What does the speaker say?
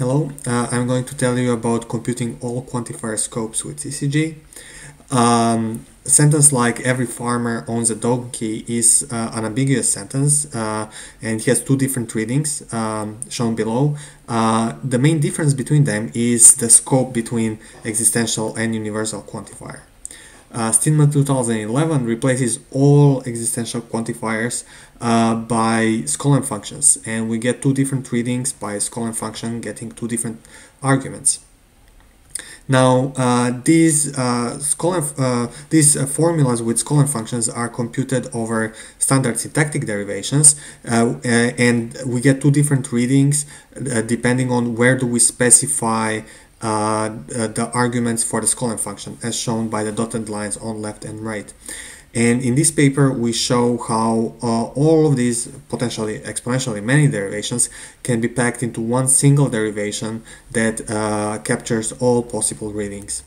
Hello, uh, I'm going to tell you about computing all quantifier scopes with CCG. Um, a sentence like every farmer owns a donkey is uh, an ambiguous sentence uh, and has two different readings um, shown below. Uh, the main difference between them is the scope between existential and universal quantifier. Uh, Steedman 2011 replaces all existential quantifiers uh, by Skolem functions, and we get two different readings by Skolem function getting two different arguments. Now, uh, these uh, uh, these uh, formulas with Skolem functions are computed over standard syntactic derivations, uh, uh, and we get two different readings depending on where do we specify uh, the arguments for the Skolem function as shown by the dotted lines on left and right. And in this paper, we show how uh, all of these potentially exponentially many derivations can be packed into one single derivation that uh, captures all possible readings.